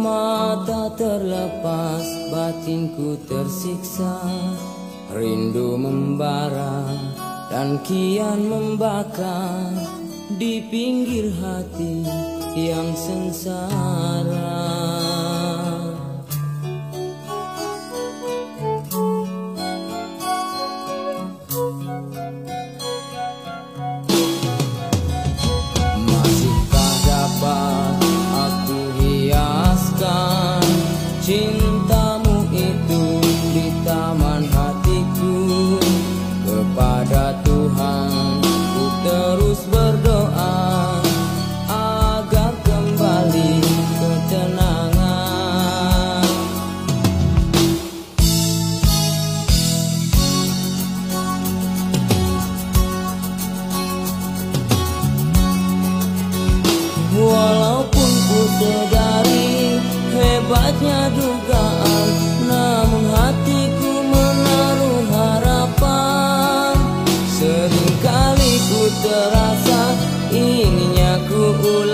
mata terlepas batinku tersiksa. Rindu membara dan kian membakar Di pinggir hati yang sengsara hebatnya dugaan Namun hatiku menaruh harapan. Seringkali ku terasa inginnya ku ulangi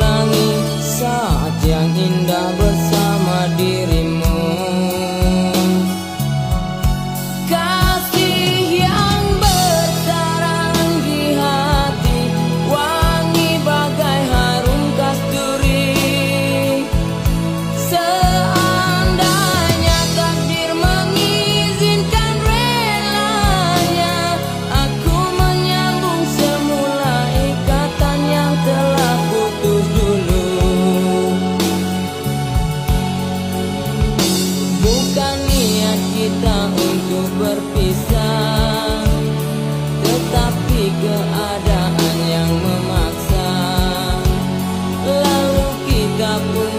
keadaan yang memaksa. Lalu kita pun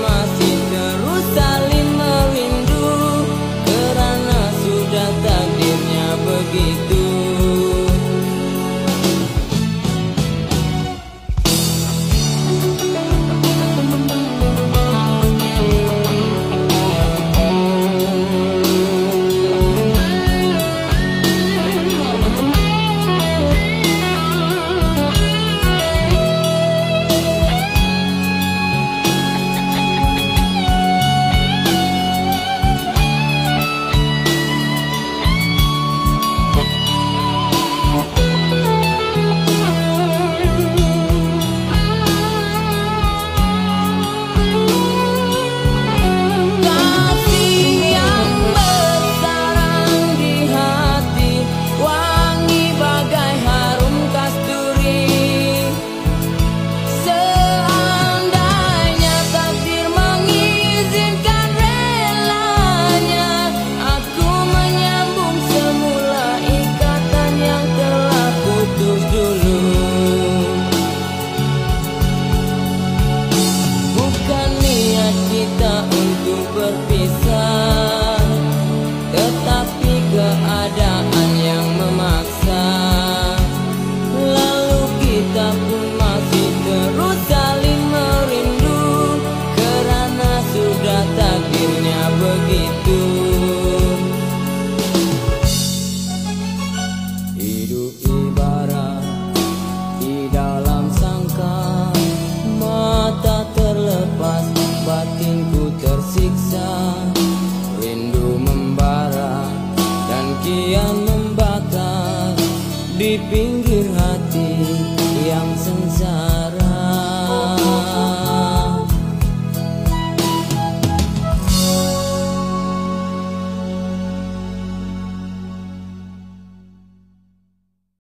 kian membakar di pinggir hati